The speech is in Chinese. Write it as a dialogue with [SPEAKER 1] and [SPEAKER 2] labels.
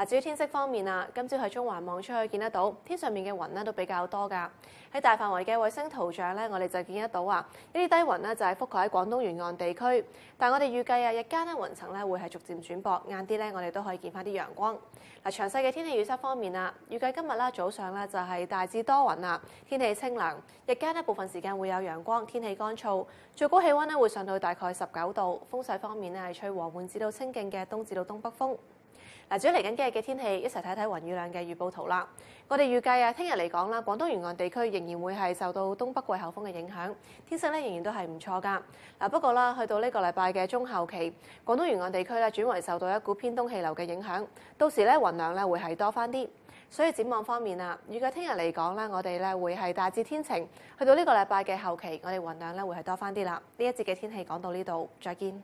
[SPEAKER 1] 嗱，至於天色方面啊，今朝喺中環望出去見得到天上面嘅雲呢都比較多㗎。喺大範圍嘅衛星圖像呢，我哋就見得到啊，呢啲低雲呢就係覆蓋喺廣東沿岸地區。但係我哋預計啊，日間呢雲層呢會係逐漸轉薄，晏啲呢我哋都可以見翻啲陽光。嗱，詳細嘅天氣預測方面啊，預計今日啦早上呢就係大致多雲啊，天氣清涼，日間呢部分時間會有陽光，天氣乾燥，最高氣温呢會上到大概十九度。風勢方面呢係吹和緩至到清勁嘅東至到東北風。嗱，至於嚟緊幾日嘅天氣，一齊睇睇雲雨量嘅預報圖啦。我哋預計啊，聽日嚟講啦，廣東沿岸地區仍然會係受到東北季候風嘅影響，天色咧仍然都係唔錯噶。嗱，不過啦，去到呢個禮拜嘅中後期，廣東沿岸地區咧轉為受到一股偏東氣流嘅影響，到時咧雲量咧會係多翻啲。所以展望方面啊，預計聽日嚟講咧，我哋咧會係大致天晴。去到呢個禮拜嘅後期，我哋雲量咧會係多翻啲啦。呢一節嘅天氣講到呢度，再見。